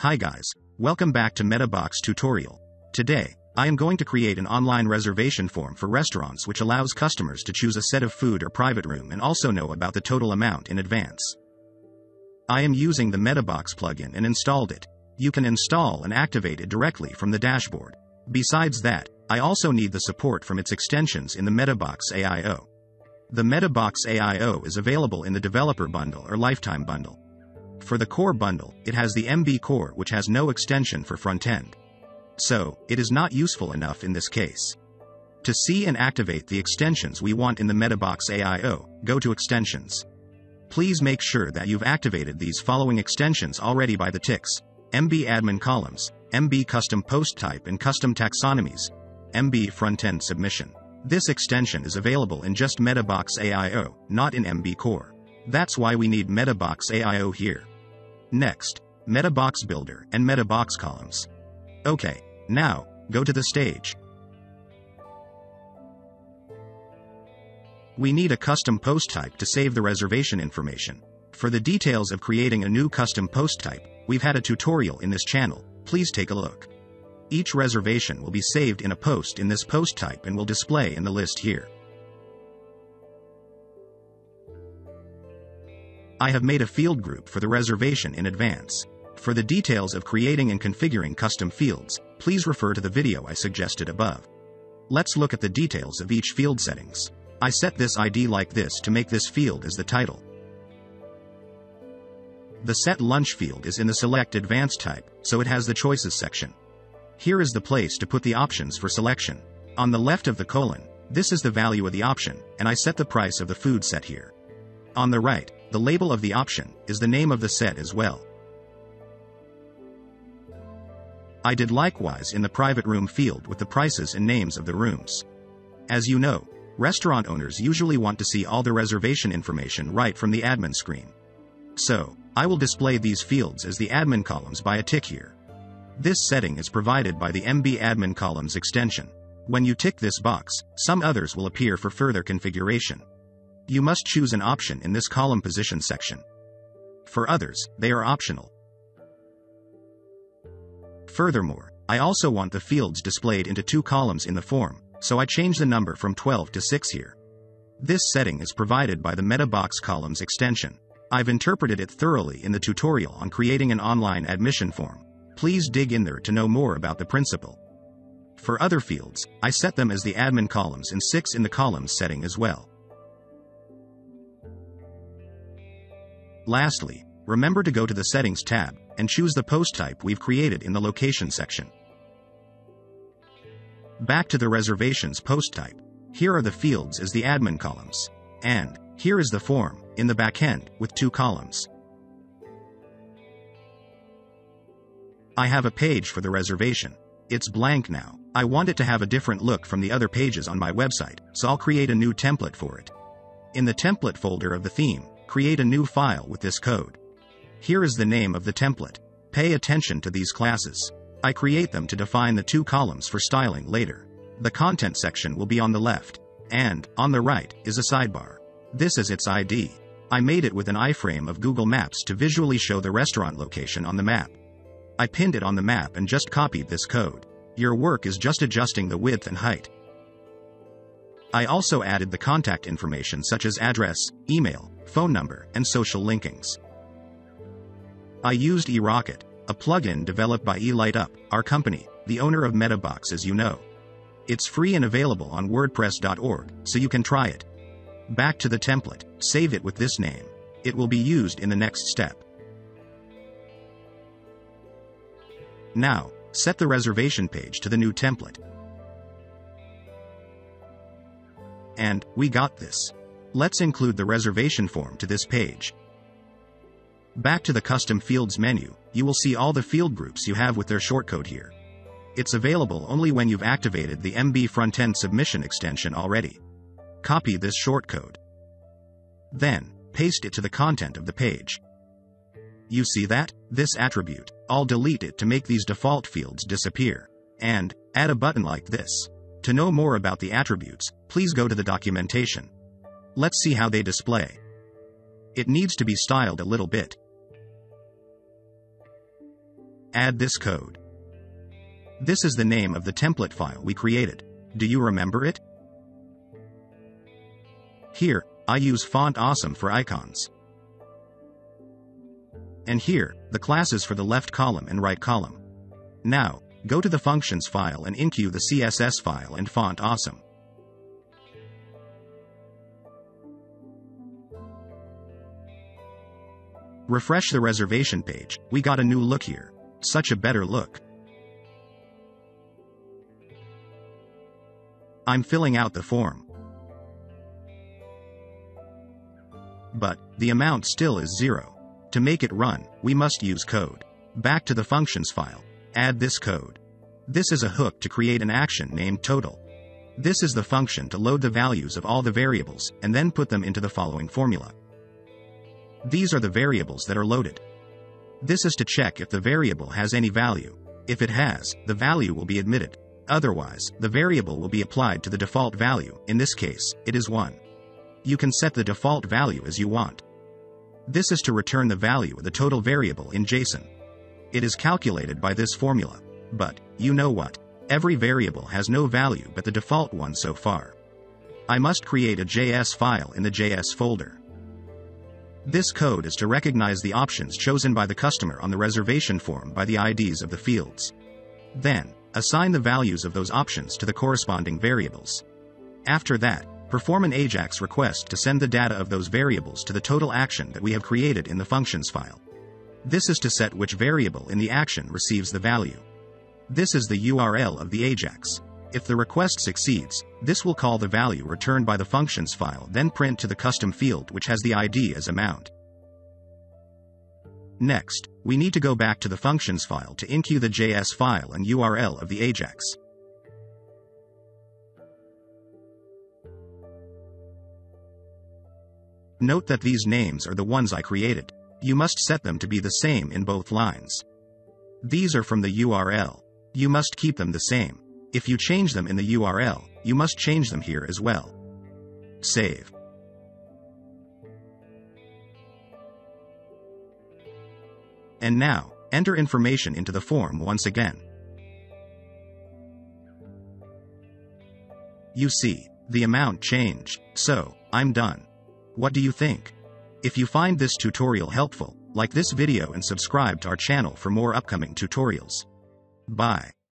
Hi guys. Welcome back to MetaBox tutorial. Today, I am going to create an online reservation form for restaurants which allows customers to choose a set of food or private room and also know about the total amount in advance. I am using the MetaBox plugin and installed it. You can install and activate it directly from the dashboard. Besides that, I also need the support from its extensions in the MetaBox AIO. The MetaBox AIO is available in the Developer Bundle or Lifetime Bundle. For the core bundle, it has the MB core which has no extension for front-end. So, it is not useful enough in this case. To see and activate the extensions we want in the MetaBox AIO, go to Extensions. Please make sure that you've activated these following extensions already by the ticks, MB admin columns, MB custom post type and custom taxonomies, MB front-end submission. This extension is available in just MetaBox AIO, not in MB core. That's why we need MetaBox AIO here. Next, MetaBox Builder and MetaBox Columns. Okay, now, go to the stage. We need a custom post type to save the reservation information. For the details of creating a new custom post type, we've had a tutorial in this channel, please take a look. Each reservation will be saved in a post in this post type and will display in the list here. I have made a field group for the reservation in advance. For the details of creating and configuring custom fields, please refer to the video I suggested above. Let's look at the details of each field settings. I set this ID like this to make this field as the title. The set lunch field is in the select advanced type, so it has the choices section. Here is the place to put the options for selection. On the left of the colon, this is the value of the option, and I set the price of the food set here. On the right, the label of the option is the name of the set as well. I did likewise in the private room field with the prices and names of the rooms. As you know, restaurant owners usually want to see all the reservation information right from the admin screen. So, I will display these fields as the admin columns by a tick here. This setting is provided by the MB admin columns extension. When you tick this box, some others will appear for further configuration. You must choose an option in this column position section. For others, they are optional. Furthermore, I also want the fields displayed into two columns in the form, so I change the number from 12 to 6 here. This setting is provided by the MetaBox columns extension. I've interpreted it thoroughly in the tutorial on creating an online admission form. Please dig in there to know more about the principle. For other fields, I set them as the admin columns and 6 in the columns setting as well. Lastly, remember to go to the Settings tab and choose the post type we've created in the Location section. Back to the Reservations post type. Here are the fields as the admin columns. And, here is the form, in the backend, with two columns. I have a page for the reservation. It's blank now. I want it to have a different look from the other pages on my website, so I'll create a new template for it. In the template folder of the theme, create a new file with this code. Here is the name of the template. Pay attention to these classes. I create them to define the two columns for styling later. The content section will be on the left. And, on the right, is a sidebar. This is its ID. I made it with an iframe of Google Maps to visually show the restaurant location on the map. I pinned it on the map and just copied this code. Your work is just adjusting the width and height. I also added the contact information such as address, email, phone number, and social linkings. I used eRocket, a plugin developed by eLightUp, our company, the owner of MetaBox as you know. It's free and available on WordPress.org, so you can try it. Back to the template, save it with this name. It will be used in the next step. Now, set the reservation page to the new template. And, we got this. Let's include the reservation form to this page. Back to the Custom Fields menu, you will see all the field groups you have with their shortcode here. It's available only when you've activated the MB Frontend Submission extension already. Copy this shortcode. Then, paste it to the content of the page. You see that? This attribute. I'll delete it to make these default fields disappear. And, add a button like this. To know more about the attributes, please go to the documentation. Let's see how they display. It needs to be styled a little bit. add this code. This is the name of the template file we created. Do you remember it? Here, I use Font Awesome for icons. And here, the classes for the left column and right column. Now, go to the functions file and enqueue the CSS file and Font Awesome. Refresh the reservation page, we got a new look here. Such a better look. I'm filling out the form. But, the amount still is zero. To make it run, we must use code. Back to the functions file. Add this code. This is a hook to create an action named total. This is the function to load the values of all the variables, and then put them into the following formula. These are the variables that are loaded. This is to check if the variable has any value. If it has, the value will be admitted. Otherwise, the variable will be applied to the default value, in this case, it is 1. You can set the default value as you want. This is to return the value of the total variable in JSON. It is calculated by this formula. But, you know what? Every variable has no value but the default one so far. I must create a JS file in the JS folder. This code is to recognize the options chosen by the customer on the reservation form by the IDs of the fields. Then, assign the values of those options to the corresponding variables. After that, perform an AJAX request to send the data of those variables to the total action that we have created in the functions file. This is to set which variable in the action receives the value. This is the URL of the AJAX. If the request succeeds, this will call the value returned by the functions file then print to the custom field which has the ID as amount. Next, we need to go back to the functions file to enqueue the JS file and URL of the AJAX. Note that these names are the ones I created. You must set them to be the same in both lines. These are from the URL. You must keep them the same. If you change them in the URL, you must change them here as well. Save. And now, enter information into the form once again. You see, the amount changed, so, I'm done. What do you think? If you find this tutorial helpful, like this video and subscribe to our channel for more upcoming tutorials. Bye.